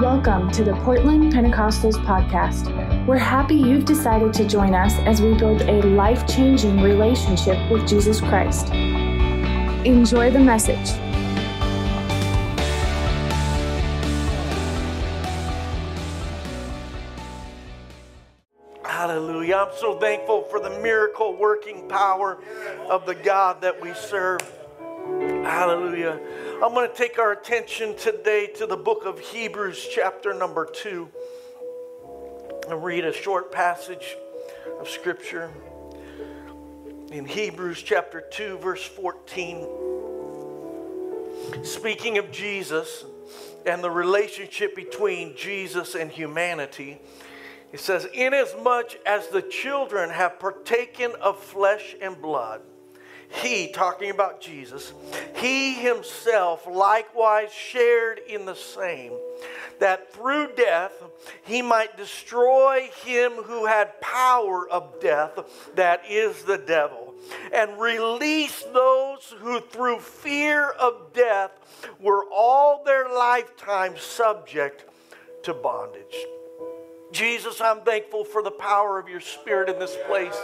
Welcome to the Portland Pentecostals Podcast. We're happy you've decided to join us as we build a life changing relationship with Jesus Christ. Enjoy the message. Hallelujah. I'm so thankful for the miracle working power of the God that we serve. Hallelujah. I'm going to take our attention today to the book of Hebrews, chapter number two, and read a short passage of scripture. In Hebrews chapter 2, verse 14, speaking of Jesus and the relationship between Jesus and humanity, it says, Inasmuch as the children have partaken of flesh and blood, he, talking about Jesus, he himself likewise shared in the same, that through death he might destroy him who had power of death, that is the devil, and release those who through fear of death were all their lifetime subject to bondage. Jesus, I'm thankful for the power of your Spirit in this place,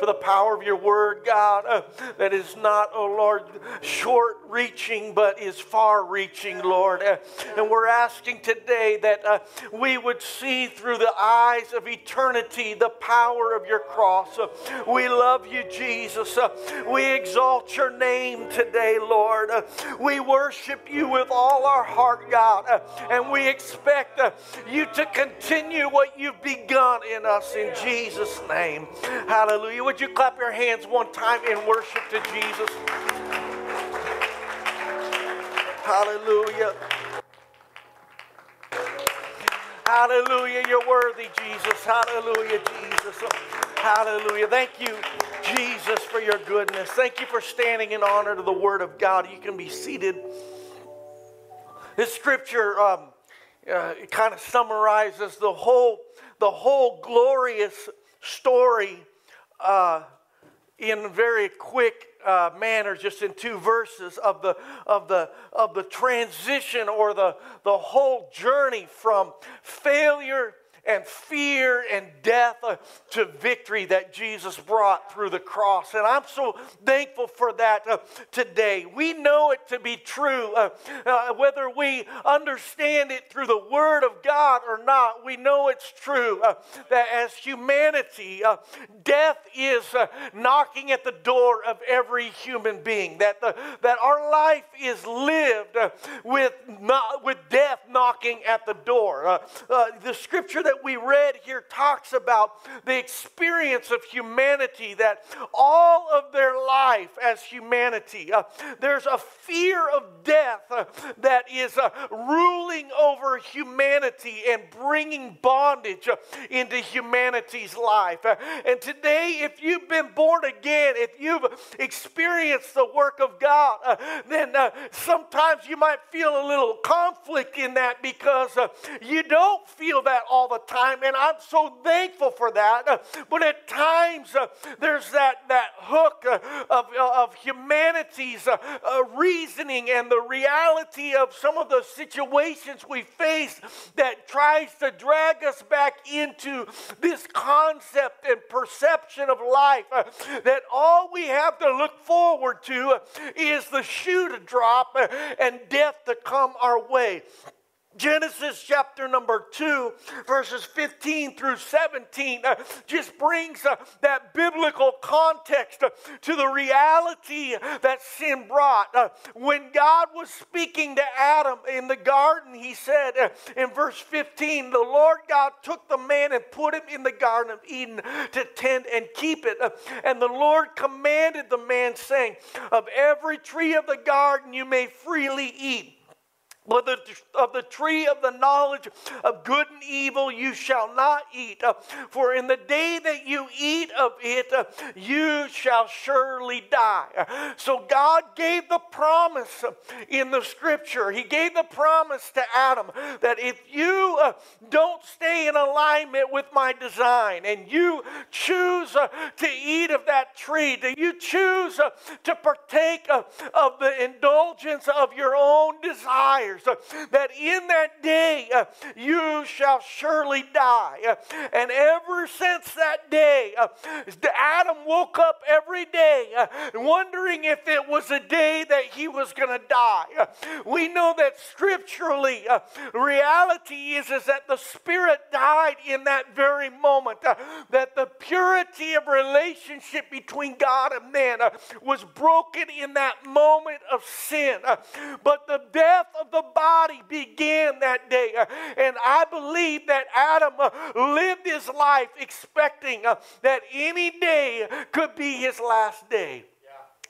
for the power of your word, God, uh, that is not, oh Lord, short reaching, but is far reaching, Lord. Uh, and we're asking today that uh, we would see through the eyes of eternity the power of your cross. Uh, we love you, Jesus. Uh, we exalt your name today, Lord. Uh, we worship you with all our heart, God, and we expect you to continue what you've begun in us in Jesus' name. Hallelujah. Would you clap your hands one time in worship to Jesus? Hallelujah. Hallelujah. You're worthy, Jesus. Hallelujah, Jesus. Hallelujah. Thank you, Jesus, for your goodness. Thank you for standing in honor to the Word of God. You can be seated. This scripture um, uh, it kind of summarizes the whole, the whole glorious story uh, in very quick uh, manner, just in two verses of the of the of the transition or the the whole journey from failure and fear and death uh, to victory that Jesus brought through the cross. And I'm so thankful for that uh, today. We know it to be true, uh, uh whether we understand it through the Word of God or not. We know it's true uh, that as humanity, uh, death is knocking at the door of every human being. That the, that our life is lived with not, with death knocking at the door. the scripture that that we read here talks about the experience of humanity, that all of their life as humanity, uh, there's a fear of death uh, that is uh, ruling over humanity and bringing bondage uh, into humanity's life. Uh, and today, if you've been born again, if you've experienced the work of God, uh, then sometimes you might feel a little conflict in that because you don't feel that all the time, and I'm so thankful for that. Uh, but at times, uh, there's that, that hook uh, of, of humanity's reasoning and the reality of some of the situations we face that tries to drag us back into this concept and perception of life. that all we have to look forward to is the shoe to drop and death to come our way. Genesis chapter number 2, verses 15 through 17, uh, just brings uh, that biblical context uh, to the reality that sin brought. Uh, when God was speaking to Adam in the garden, he said uh, in verse 15, The Lord God took the man and put him in the garden of Eden to tend and keep it. Uh, and the Lord commanded the man, saying, Of every tree of the garden you may freely eat but the, of the tree of the knowledge of good and evil you shall not eat. Uh, for in the day that you eat of it, uh, you shall surely die. Uh, so God gave the promise in the scripture. He gave the promise to Adam that if you don't stay in alignment with my design and you choose to eat of that tree, that you choose to partake of the indulgence of your own desires Uh, that in that day uh, you shall surely die. Uh, and ever since that day, Adam woke up every day wondering if it was a day that he was going to die. We know that scripturally, reality is, is that the Spirit died in that very moment, that the purity of relationship between God and man was broken in that moment of sin. But the death of the body began that day. And I believe that Adam uh, lived his life expecting uh, that any day could be his last day.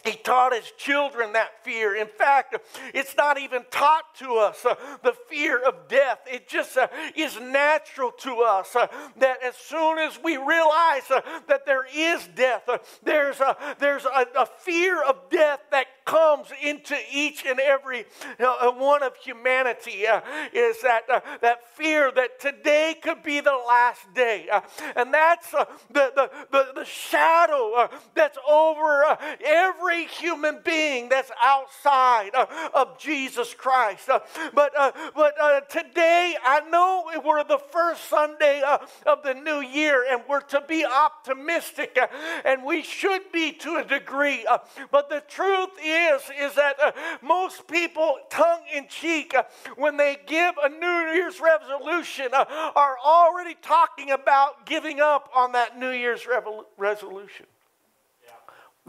He taught his children that fear. In fact, it's not even taught to us uh, the fear of death. It just uh, is natural to us uh, that as soon as we realize uh, that there is death, uh, there's, a, there's a, a, fear of death that comes into each and every uh, one of humanity. is that, that fear that today could be the last day. and that's the, the, the, the, shadow that's over every every human being that's outside of Jesus Christ. Uh, but uh, but uh, today, I know we're the first Sunday of the new year, and we're to be optimistic, and we should be to a degree. but the truth is, is that most people, tongue in cheek, when they give a New Year's resolution, are already talking about giving up on that New Year's resolution.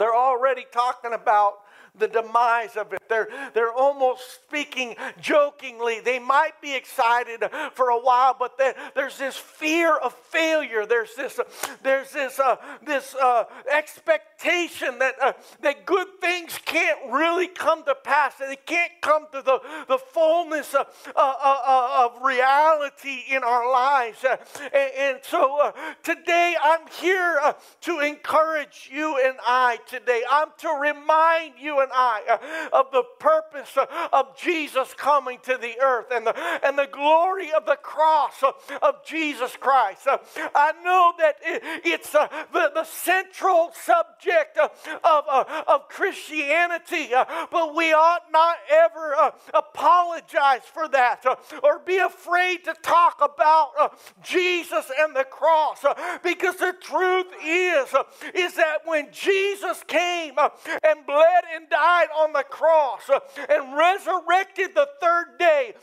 They're already talking about the demise of it. They're, they're almost speaking jokingly. They might be excited for a while, but then there's this fear of failure. There's this, there's this, uh, this uh, expectation that, uh, that good things can't really come to pass, and they can't come to the, the fullness of, uh, uh, uh, of reality in our lives. And, and, so today I'm here to encourage you and I today. I'm to remind you and I uh, of the purpose uh, of Jesus coming to the earth and the, and the glory of the cross uh, of Jesus Christ. Uh, I know that it's uh, the, the central subject uh, of, of, of Christianity, but we ought not ever apologize for that or be afraid to talk about Jesus and the cross because the truth is, is that when Jesus came and bled and died on the cross and resurrected the third day,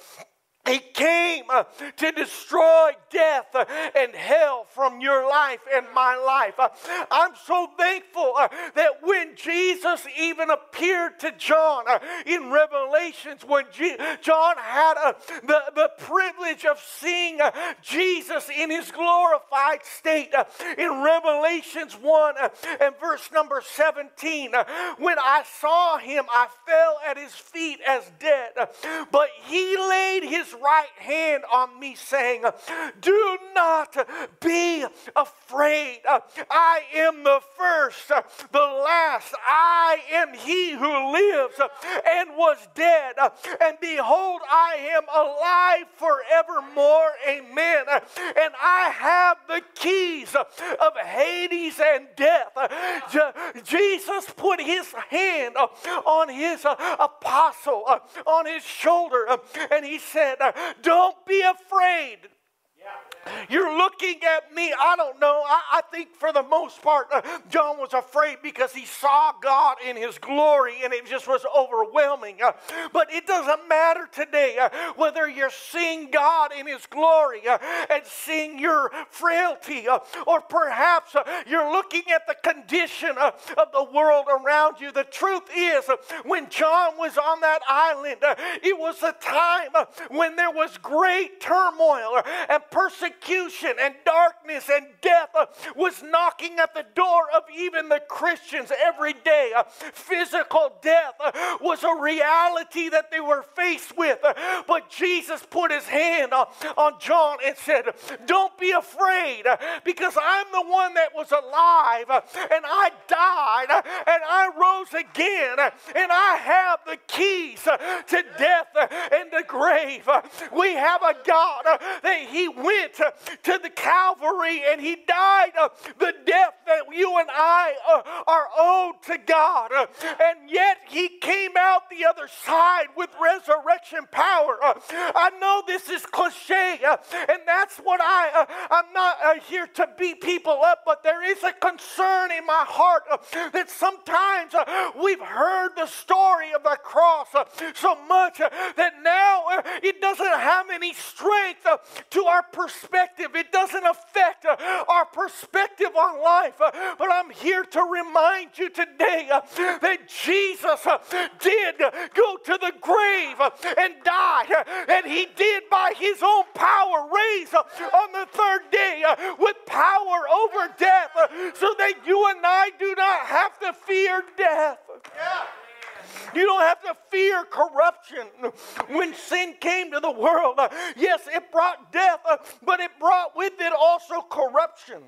he came uh, to destroy death uh, and hell from your life and my life. Uh, I'm so thankful uh, that when Jesus even appeared to John uh, in Revelations, when John had uh, the, the privilege of seeing Jesus in his glorified state in Revelations 1 and verse number 17, when I saw him, I fell at his feet as dead, but he laid his right hand on me, saying, Do not be afraid. I am the first, the last. I am he who lives and was dead. And behold, I am alive forevermore. Amen. And I have the keys of Hades and death. Jesus put his hand on his apostle, on his shoulder, and he said, don't be afraid. You're looking at me. I don't know. I, I think for the most part, uh, John was afraid because he saw God in his glory and it just was overwhelming. Uh, but it doesn't matter today uh, whether you're seeing God in his glory uh, and seeing your frailty, uh, or perhaps uh, you're looking at the condition of the world around you. The truth is, when John was on that island, it was a time when there was great turmoil and persecution persecution and darkness and death uh, was knocking at the door of even the Christians every day. Uh, physical death uh, was a reality that they were faced with. Uh, but Jesus put his hand on, on John and said, Don't be afraid uh, because I'm the one that was alive and I died and I rose again and I have the keys to death and the grave. We have a God that He went to the Calvary and He died uh, the death that you and I uh, are owed to God. Uh, and yet He came out the other side with resurrection power. I know this is cliche, and that's what I, I'm not here to beat people up, but there is a concern in my heart that sometimes we've heard the story of the cross so much that now it doesn't have any strength to our perspective. It doesn't affect uh, our perspective on life. Uh, but I'm here to remind you today uh, that Jesus did go to the grave and die, and he did by his own power raise on the third day with power over death so that you and I do not have to fear death. Yeah. You don't have to fear corruption. When sin came to the world, uh, yes, it brought death, uh, but it brought with it also corruption.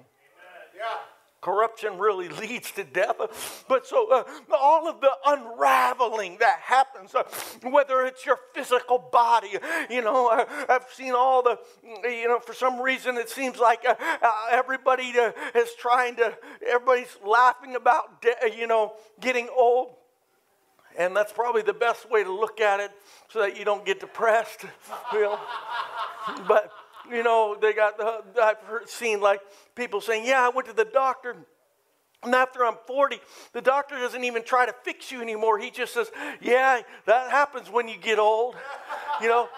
Yeah. Corruption really leads to death. But so uh, all of the unraveling that happens, uh, whether it's your physical body, you know, uh, I've seen all the, you know, for some reason it seems like uh, uh, everybody uh, is trying to, everybody's laughing about, de- you know, getting old. And that's probably the best way to look at it so that you don't get depressed. You know? but, you know, they got, the, I've heard, seen like people saying, yeah, I went to the doctor. And after I'm 40, the doctor doesn't even try to fix you anymore. He just says, yeah, that happens when you get old. You know?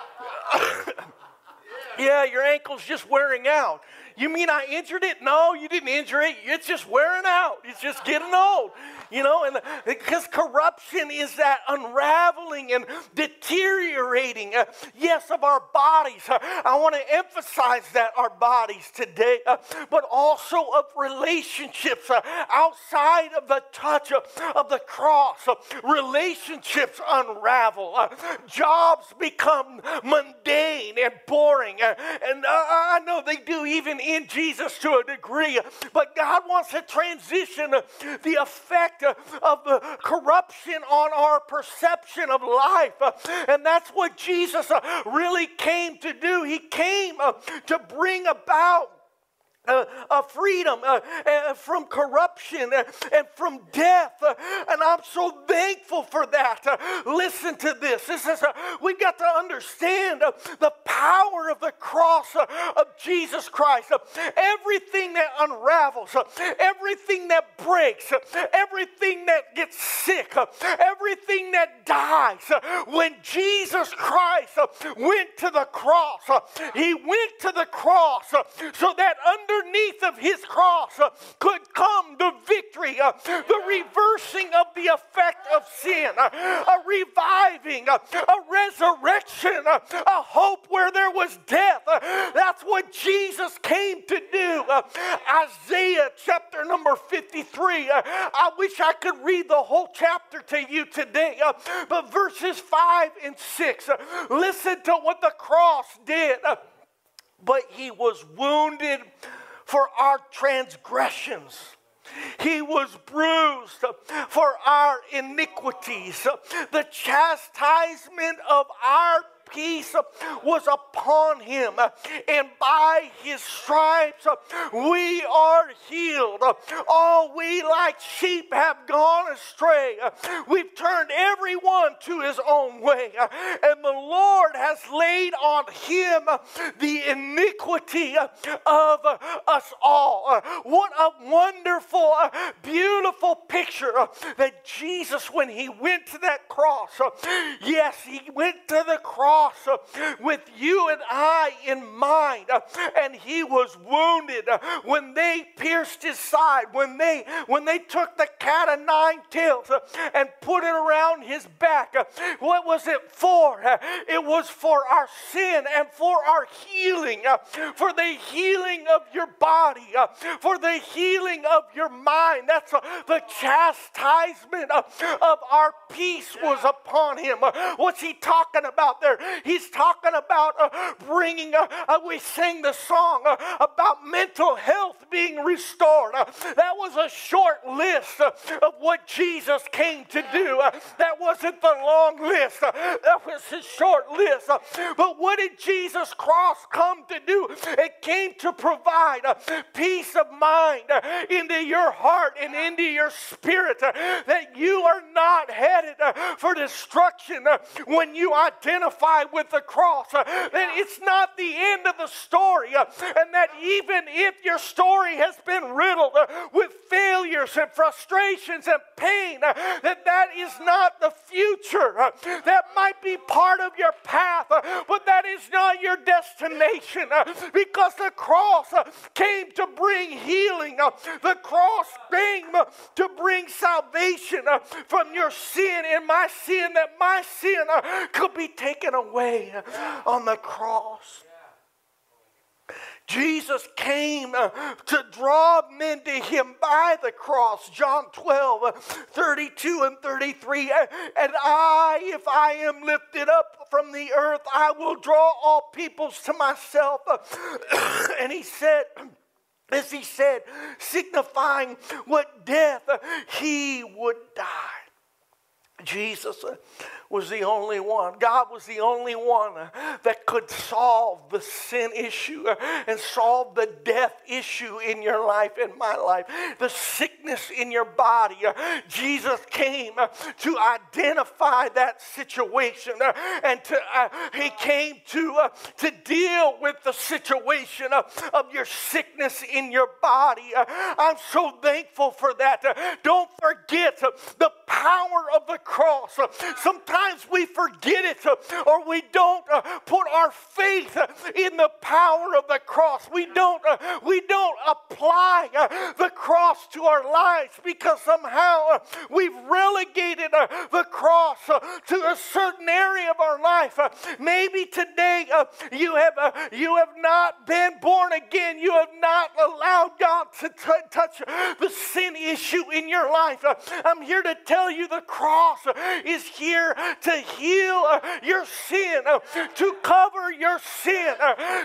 yeah, your ankle's just wearing out. You mean I injured it? No, you didn't injure it. It's just wearing out. It's just getting old you know, and because corruption is that unraveling and deteriorating, uh, yes, of our bodies. Uh, I want to emphasize that our bodies today, uh, but also of relationships uh, outside of the touch of, the cross. Uh, relationships unravel, uh, jobs become mundane and boring, and I know they do even in Jesus to a degree, but God wants to transition the effect of the corruption on our perception of life. And that's what Jesus really came to do. He came to bring about uh, uh, freedom uh, uh, from corruption uh, and from death. Uh, and I'm so thankful for that. Uh, listen to this. This is uh, we've got to understand the power of the cross of Jesus Christ. everything that unravels, everything that breaks, everything that gets sick, everything that dies. when Jesus Christ went to the cross, he went to the cross so that under underneath of his cross uh, could come the victory, uh, the reversing of the effect of sin, uh, a reviving, uh, a resurrection, uh, a hope where there was death. Uh, that's what Jesus came to do. Isaiah chapter number 53. I wish I could read the whole chapter to you today, but verses 5 and 6. Listen to what the cross did. But he was wounded for our transgressions. He was bruised for our iniquities. The chastisement of our peace was upon him, and by his stripes we are healed. All we like sheep have gone astray. We've turned everyone to his own way, and the Lord has laid on him the iniquity of us all. What a wonderful, beautiful picture that Jesus, when he went to that cross, yes, he went to the cross cross uh, with you and I in mind. Uh, and he was wounded uh, when they pierced his side, when they when they took the cat of nine tails and put it around his back. What was it for? It was for our sin and for our healing, for the healing of your body, for the healing of your mind. That's the chastisement of, our peace was upon him. What's he talking about there? He's talking about uh, bringing, uh, uh, we sing the song uh, about mental health being restored. Uh, that was a short list uh, of what Jesus came to do. Uh, that wasn't the long list. Uh, that was his short list. Uh, but what did Jesus' cross come to do? It came to provide peace of mind into your heart and into your spirit that you are not headed for destruction when you identify with the cross. That it's not the end of the story, and that even if your story has been riddled uh, with failures and frustrations and pain, uh, that that is not the future. Uh, that might be part of your path, but that is not your destination because the cross came to bring healing. The cross came to bring salvation from your sin and my sin, that my sin could be taken away on the cross. Jesus came uh, to draw men to him by the cross. John 12, uh, 32 and 33. And I, if I am lifted up from the earth, I will draw all peoples to myself. and he said, as he said, signifying what death he would die. Jesus was the only one. God was the only one that could solve the sin issue and solve the death issue in your life and my life, the sickness in your body. Jesus came to identify that situation and to, uh, he came to, uh, to deal with the situation of your sickness in your body. I'm so thankful for that. Don't forget the power of the cross. Sometimes Sometimes we forget it uh, or we don't uh, put our faith uh, in the power of the cross. We don't, uh, we don't apply uh, the cross to our lives because somehow uh, we've relegated the cross to a certain area of our life. Maybe today you have, you have not been born again. You have not allowed God to t- touch the sin issue in your life. I'm here to tell you the cross is here to heal your sin, to cover your sin,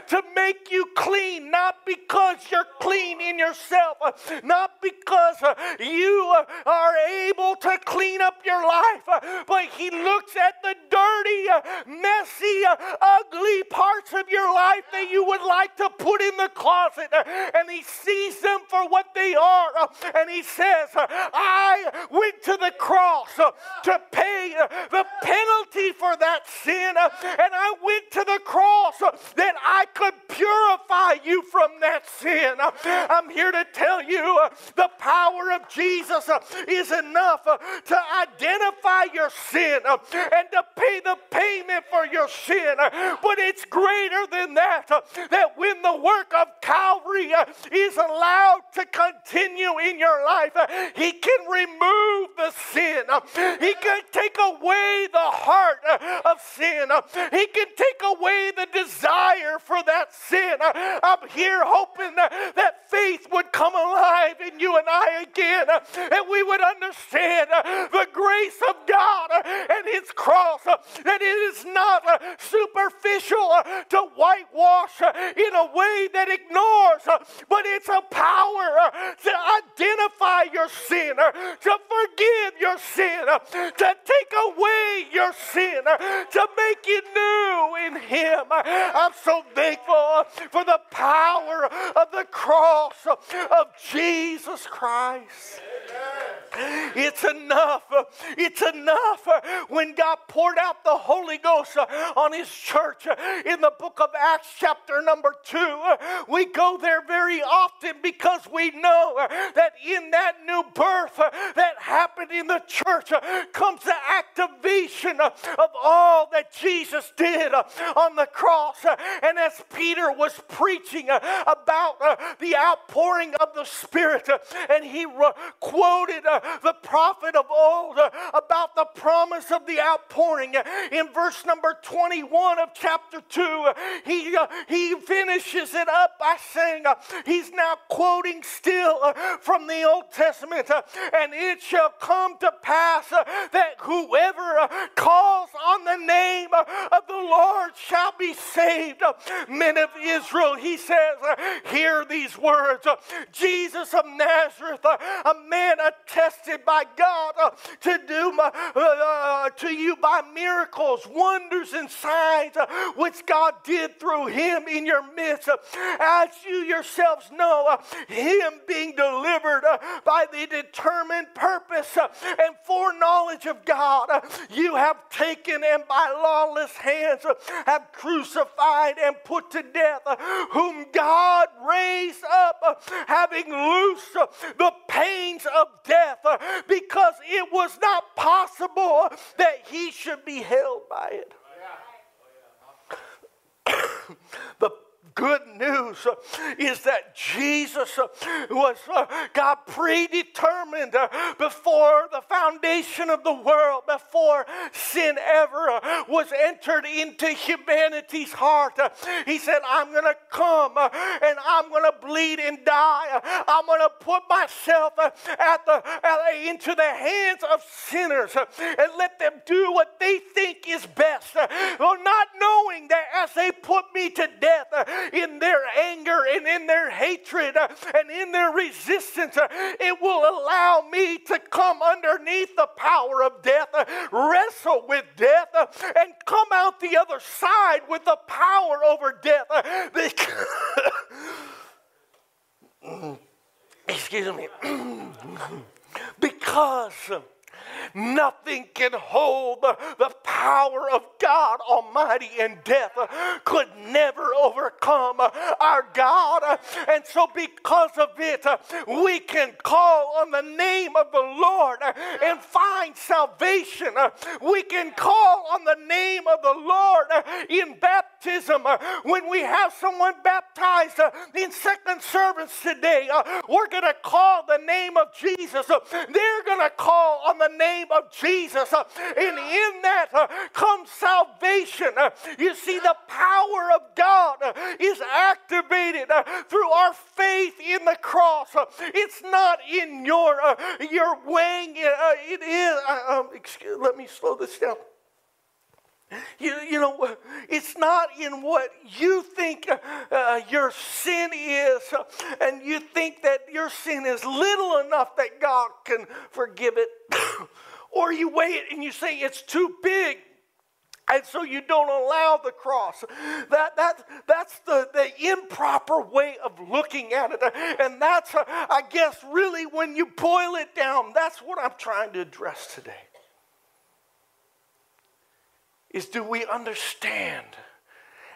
to make you clean, not because you're clean in yourself, not because you are able to clean up your life, but He looks at the dirty, messy, ugly parts of your life that you would like to put in the closet, and He sees them for what they are, and He says, I went to the cross to pay uh, the penalty for that sin, uh, and I went to the cross uh, that I could purify you from that sin. I'm here to tell you the power of Jesus is enough to identify your sin and to pay the payment for your sin. But it's greater than that, that when the work of Calvary is allowed to continue in your life, He can remove the sin, He can take away the heart uh, of sin. He can take away the desire for that sin. I'm here hoping that faith would come alive in you and I again, and we would understand uh, the grace of God and His cross, uh, that it is not superficial to whitewash in a way that ignores, but it's a power to identify your sin, to forgive your sin, to take away your sin, to make you new in Him. I'm so thankful for the power of the cross of Jesus Christ. It's enough. It's enough when God poured out the Holy Ghost on His church in the book of Acts, chapter number two. We go there very often because we know that in that new birth that happened in the church comes the activation of all that Jesus did uh, on the cross. Uh, and as Peter was preaching uh, about the outpouring of the Spirit, and he quoted the prophet of old uh, about the promise of the outpouring. In verse number 21 of chapter 2, he, uh, he finishes it up by saying, uh, he's now quoting still from the Old Testament, and it shall come to pass that whoever uh, calls on the name uh, of the Lord shall be saved. Men of Israel, he says, uh, hear these words Jesus of Nazareth, a man attested by God uh, to do uh, uh, to you by miracles, wonders, and signs, uh, which God did through him in your midst. As you yourselves know, him being delivered by the determined purpose and foreknowledge of God, you have taken and by lawless hands have crucified and put to death, whom God raised up, having loosed the pains of death, because it was not possible that he should be held by it. the good news uh, is that Jesus uh, was, uh, God predetermined uh, before the foundation of the world, before sin ever uh, was entered into humanity's heart. Uh, he said, I'm going to come and I'm going to bleed and die. I'm going to put myself at the, into the hands of sinners and let them do what they think is best, Well, not knowing that as they put me to death, in their anger and in their hatred uh, and in their resistance, uh, it will allow me to come underneath the power of death, uh, wrestle with death, and come out the other side with the power over death. Excuse me. because Nothing can hold the power of God Almighty, and death could never overcome our God. And so, because of it, we can call on the name of the Lord and find salvation. We can call on the name of the Lord in baptism. When we have someone baptized in second service today, we're going to call the name of Jesus. They're going to call on the name of Jesus. And in that Uh, comes salvation. Uh, you see, the power of God uh, is activated uh, through our faith in the cross. It's not in your, your weighing, it is. Um, excuse, let me slow this down. You, you know, it's not in what you think uh, your sin is, and you think that your sin is little enough that God can forgive it. or you weigh it and you say it's too big and so you don't allow the cross. That, that, that's the, the improper way of looking at it. And that's, uh, I guess, really when you boil it down, that's what I'm trying to address today. Is do we understand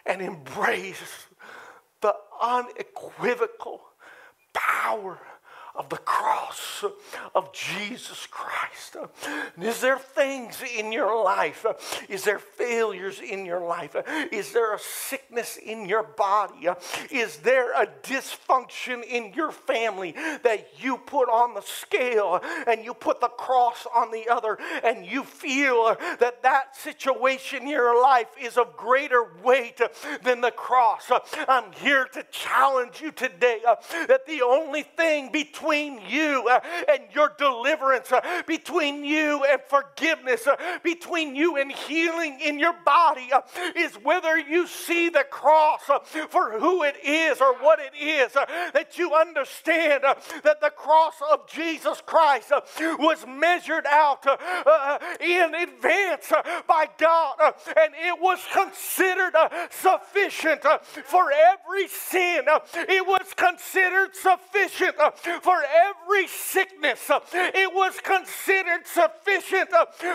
and embrace the unequivocal power of the cross of Jesus Christ? Is there things in your life? Is there failures in your life? Is there a sickness in your body? Is there a dysfunction in your family that you put on the scale and you put the cross on the other and you feel that that situation in your life is of greater weight than the cross? I'm here to challenge you today that the only thing between between you uh, and your deliverance, uh, between you and forgiveness, uh, between you and healing in your body uh, is whether you see the cross uh, for who it is or what it is, uh, that you understand that the cross of Jesus Christ was measured out in advance by God and it was considered sufficient for every sin. It was considered sufficient for for every sickness. It was considered sufficient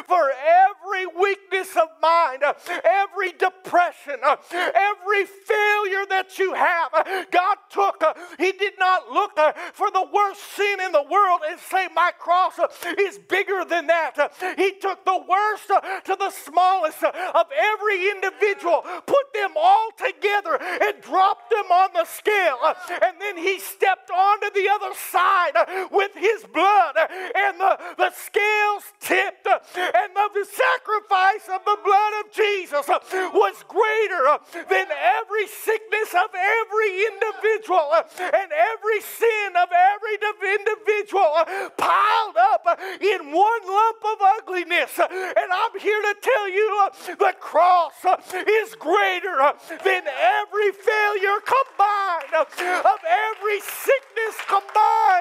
for every weakness of mind, every depression, every failure that you have. God took, He did not look for the worst sin in the world and say, My cross is bigger than that. He took the worst to the smallest of every individual, put them all together, and dropped them on the scale. And then He stepped onto the other side side with his blood, and the, the scales tipped, and the, the sacrifice of the blood of Jesus was greater than every sickness of every individual and every sin of every individual piled up in one lump of ugliness. And I'm here to tell you the cross is greater than every failure combined, of every sickness combined.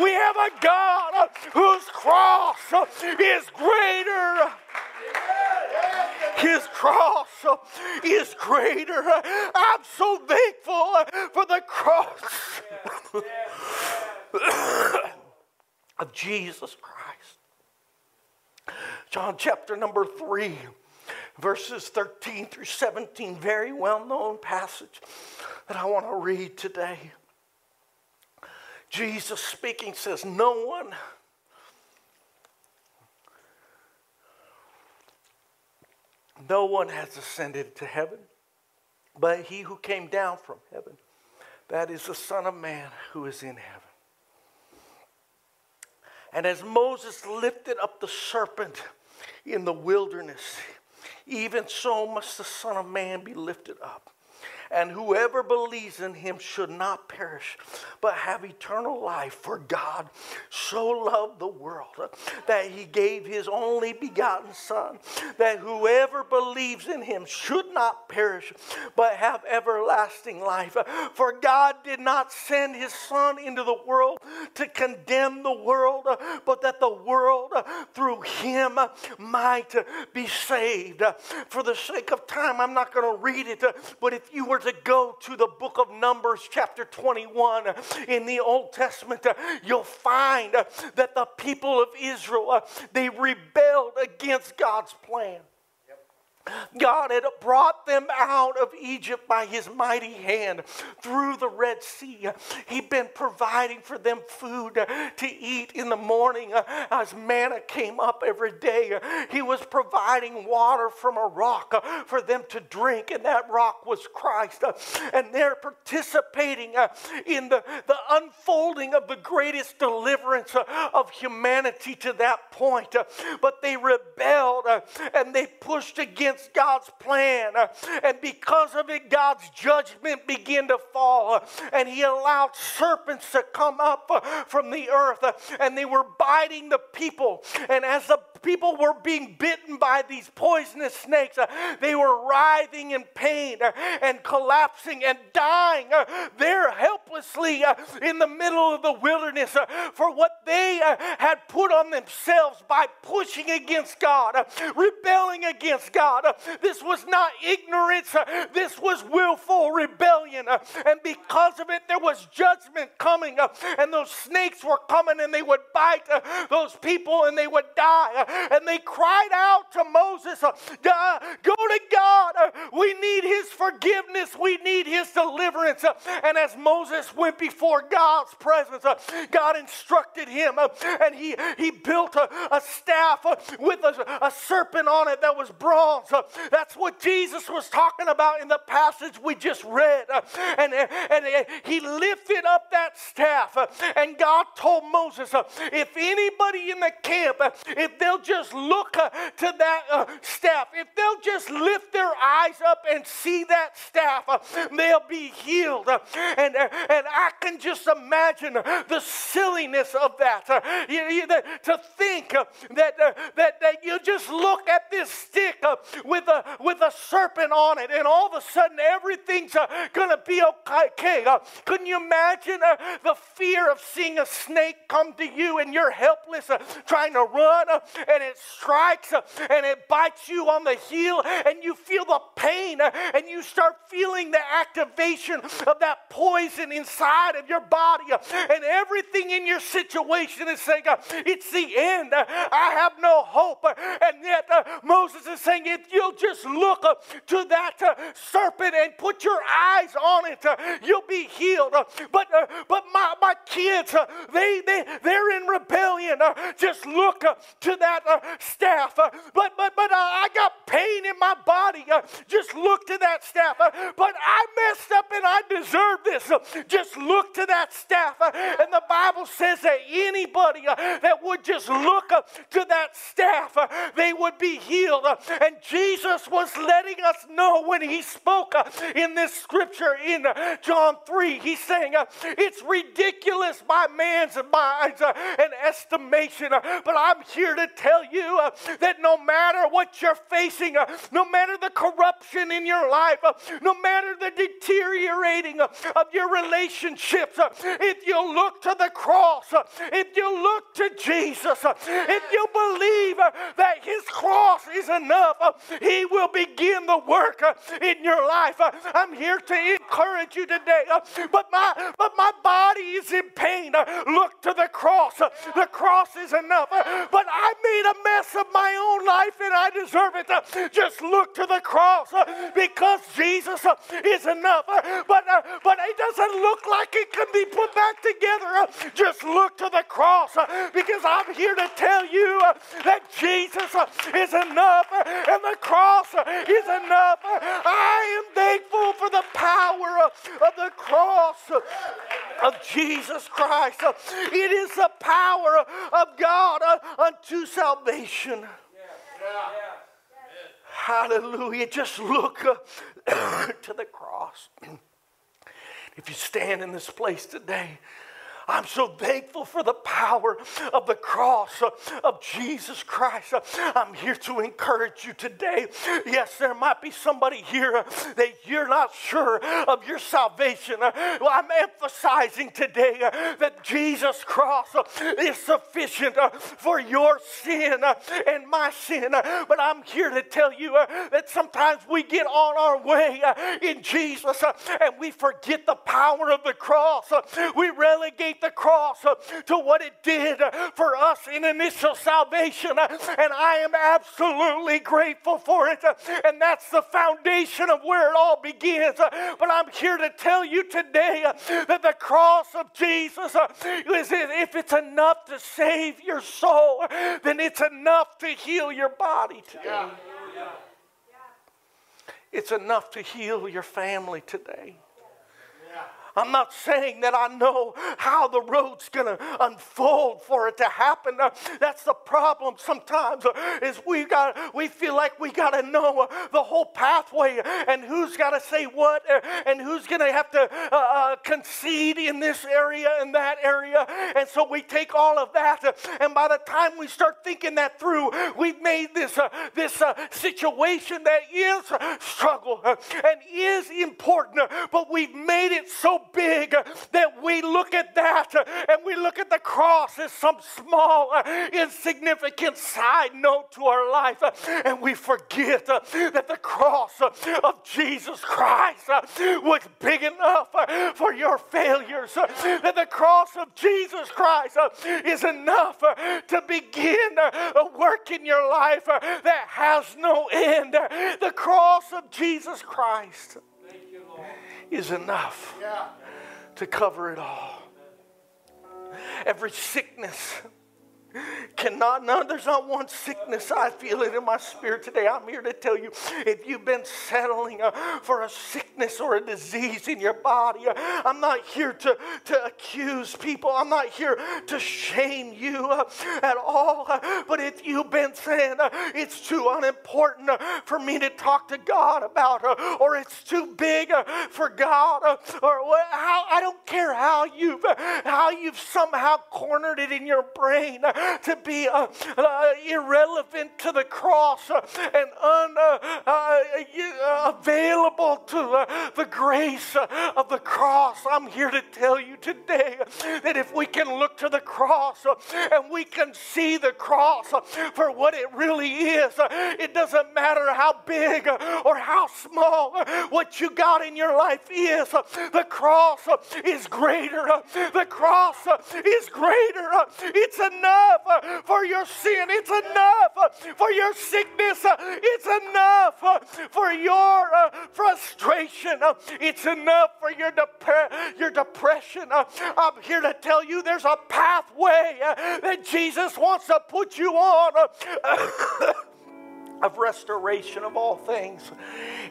We have a God whose cross is greater. His cross is greater. I'm so thankful for the cross of Jesus Christ. John chapter number 3, verses 13 through 17, very well known passage that I want to read today. Jesus speaking says, No one No one has ascended to heaven, but he who came down from heaven, that is the Son of Man who is in heaven. And as Moses lifted up the serpent in the wilderness, even so must the Son of Man be lifted up and whoever believes in him should not perish, but have eternal life. For God so loved the world that he gave his only begotten Son, that whoever believes in him should not perish, but have everlasting life. For God did not send his Son into the world to condemn the world, but that the world through him might be saved. For the sake of time, I'm not going to read it, but if you were were to go to the book of Numbers, chapter 21, in the Old Testament, you'll find that the people of Israel, uh, they rebelled against God's plan. God had brought them out of Egypt by his mighty hand through the Red Sea. He'd been providing for them food to eat in the morning uh, as manna came up every day. He was providing water from a rock uh, for them to drink, and that rock was Christ. Uh, and they're participating in the, the unfolding of the greatest deliverance of humanity to that point. But they rebelled and they pushed against against God's plan. And because of it, God's judgment began to fall. And He allowed serpents to come up from the earth, and they were biting the people. And as the people were being bitten by these poisonous snakes. They were writhing in pain and collapsing and dying there helplessly in the middle of the wilderness for what they had put on themselves by pushing against God, rebelling against God. This was not ignorance, this was willful rebellion. And because of it, there was judgment coming, and those snakes were coming and they would bite those people and they would die and they cried out to Moses, Go to God. We need his forgiveness. We need his deliverance. And as Moses went before God's presence, God instructed him and he, he built a, a staff with a, a serpent on it that was bronze. That's what Jesus was talking about in the passage we just read. And, and he lifted up that staff, and God told Moses, if anybody in the camp, if they'll just look uh, to that uh, staff, if they'll just lift their eyes up and see that staff, uh, they'll be healed. and, and I can just imagine the silliness of that. To think that, that, that you just look at this stick with, a, with a serpent on it, and all of a sudden everything's uh, going to be okay. Uh, couldn't you imagine uh, the fear of seeing a snake come to you and you're helpless trying to run and it strikes and it bites you on the heel and you feel the pain and you start feeling the activation of that poison inside of your body and everything in your situation is saying it's the end i have no hope and yet uh, moses is saying you'll just look to that uh, serpent and put your eyes on it uh, you'll be healed uh, but uh, but my, my kids uh, they, they they're in rebellion uh, just look to that staff. But but but I got pain in my body. Just look to that staff. But I messed up and I deserve this. Just look to that staff. And the Bible says that anybody that would just look to that staff, they would be healed. And Jesus was letting us know when he spoke uh, in this scripture in uh, John 3. He's saying uh, it's ridiculous by man's minds uh, and estimation, uh, but I'm here to tell you uh, that no matter what you're facing, no matter the corruption in your life, no matter the deteriorating of your relationships, if you look to the cross, if you look to Jesus, if you believe that his cross is enough, he will begin the work uh, in your life. Uh, I'm here to encourage you today, uh, but my but my body is in pain. Uh, look to the cross. Uh, the cross is enough. Uh, but I made a mess of my own life and I deserve it. Just look to the cross because Jesus is enough. But but it doesn't look like it can be put back together. Just look to the cross because I'm here to tell you that Jesus is enough and the cross is enough. I am thankful for the power of the cross of Jesus Christ. It is the power of God unto salvation. Hallelujah. Just look to the cross. If you stand in this place today, I'm so thankful for the power of the cross uh, of Jesus Christ. Uh, I'm here to encourage you today. Yes, there might be somebody here uh, that you're not sure of your salvation. Well, I'm emphasizing today that Jesus' cross is sufficient for your sin and my sin. But I'm here to tell you that sometimes we get on our way in Jesus and we forget the power of the cross. We relegate the cross uh, to what it did uh, for us in initial salvation. uh, And I am absolutely grateful for it. And that's the foundation of where it all begins. But I'm here to tell you today that the cross of Jesus is if it's enough to save your soul, then it's enough to heal your body today. It's enough to heal your family today. I'm not saying that I know how the road's going to unfold for it to happen. Uh, that's the problem sometimes uh, is we got we feel like we got to know uh, the whole pathway and who's got to say what and who's going to have to uh, concede in this area and that area. And so we take all of that and by the time we start thinking that through, we've made this uh, this uh, situation that is struggle and is important, but we've made it so big that we look at that and we look at the cross as some small, uh, insignificant side note to our life, uh, and we forget that the cross of Jesus Christ was big enough for your failures, that the cross of Jesus Christ is enough uh, to begin uh, a work in your life uh, that has no end. The cross of Jesus Christ is enough to cover it all. Every sickness cannot, no, there's not one sickness. I feel it in my spirit today. I'm here to tell you if you've been settling uh, for a sickness or a disease in your body, uh, I'm not here to, to accuse people, I'm not here to shame you uh, at all. uh, but if you've been saying uh, it's too unimportant uh, for me to talk to God about, or it's too big for God, or how, I don't care how you've, how you've somehow cornered it in your brain to be uh, uh, irrelevant to the cross uh, and unavailable to uh, the grace uh, of the cross. I'm here to tell you today that if we can look to the cross uh, and we can see the cross uh, for what it really is, uh, it doesn't matter how big uh, or how small uh, what you got in your life is. uh, The cross uh, is greater. uh, The cross uh, is greater. uh, It's enough uh, for your sin. It's enough uh, for your sickness. uh, It's enough for your frustration. It's enough for your, dep- your depression. I'm here to tell you there's a pathway that Jesus wants to put you on. of restoration of all things.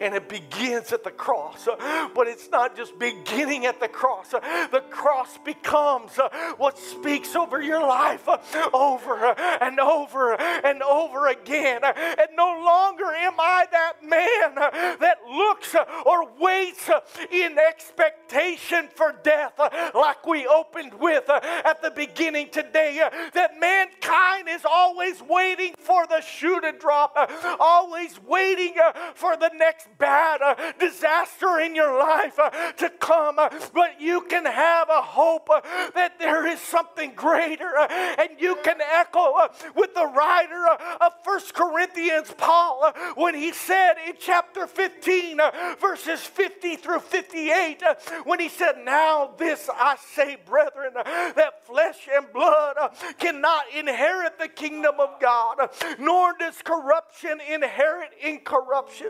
And it begins at the cross. But it's not just beginning at the cross, the cross becomes what speaks over your life over and over and over again. And no longer am I that man that looks or waits in expectation for death, like we opened with at the beginning today. That mankind is always waiting for the shoe to drop always waiting uh, for the next bad uh, disaster in your life uh, to come. Uh, but you can have a hope uh, that there is something greater. Uh, and you can echo with the writer of First Corinthians, Paul, when he said in chapter 15, verses 50 through 58, when he said, Now this I say, brethren, that flesh and blood cannot inherit the kingdom of God, nor does corruption can inherit incorruption.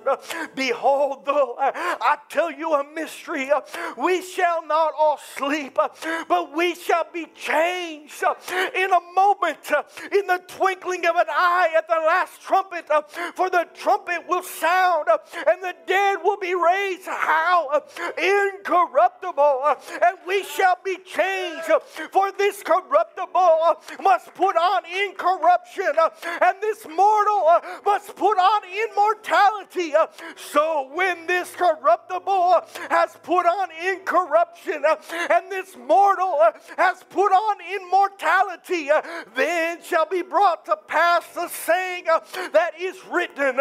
Behold, though I tell you a mystery, we shall not all sleep, but we shall be changed in a moment, in the twinkling of an eye at the last trumpet. For the trumpet will sound, and the dead will be raised. How? Incorruptible. And we shall be changed. For this corruptible must put on incorruption, and this mortal must put on immortality. So when this corruptible has put on incorruption and this mortal has put on immortality, then shall be brought to pass the saying that is written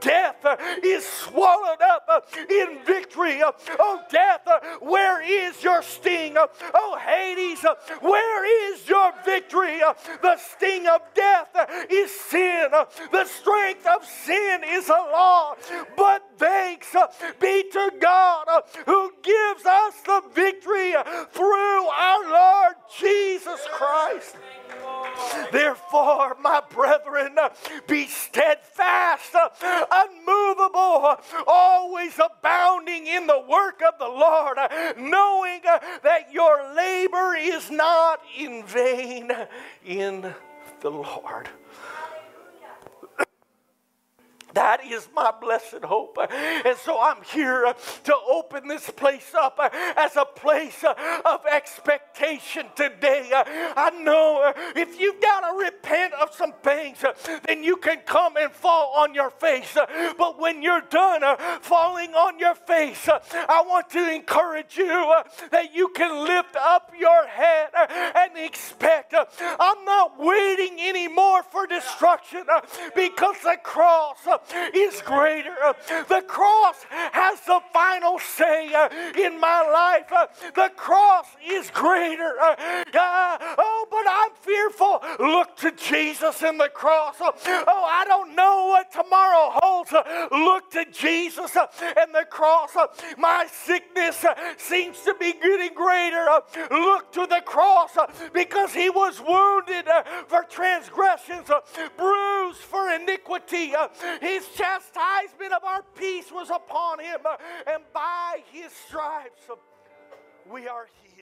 Death is swallowed up in victory. Oh, death, where is your sting? Oh, Hades, where is your victory? The sting of death is sin, the strength of sin is a law, but thanks be to God who gives us the victory through our Lord Jesus Christ. Therefore, my brethren, be steadfast, unmovable, always abounding in the work of the Lord, knowing that your labor is not in vain in the Lord. That is my blessed hope. And so I'm here to open this place up as a place of expectation today. I know if you've got to repent of some things, uh, then you can come and fall on your face. Uh, but when you're done uh, falling on your face, I want to encourage you that you can lift up your head and expect. I'm not waiting anymore for destruction because the cross is greater. The cross has the final say in my life. The cross is greater. Uh, oh, but I'm fearful. Look to Jesus in the cross. Oh, I don't know what tomorrow holds. Look to Jesus and the cross. My sickness seems to be getting greater. Look to the cross because he was wounded for transgressions, bruised for iniquity. His chastisement of our peace was upon him, and by his stripes we are healed.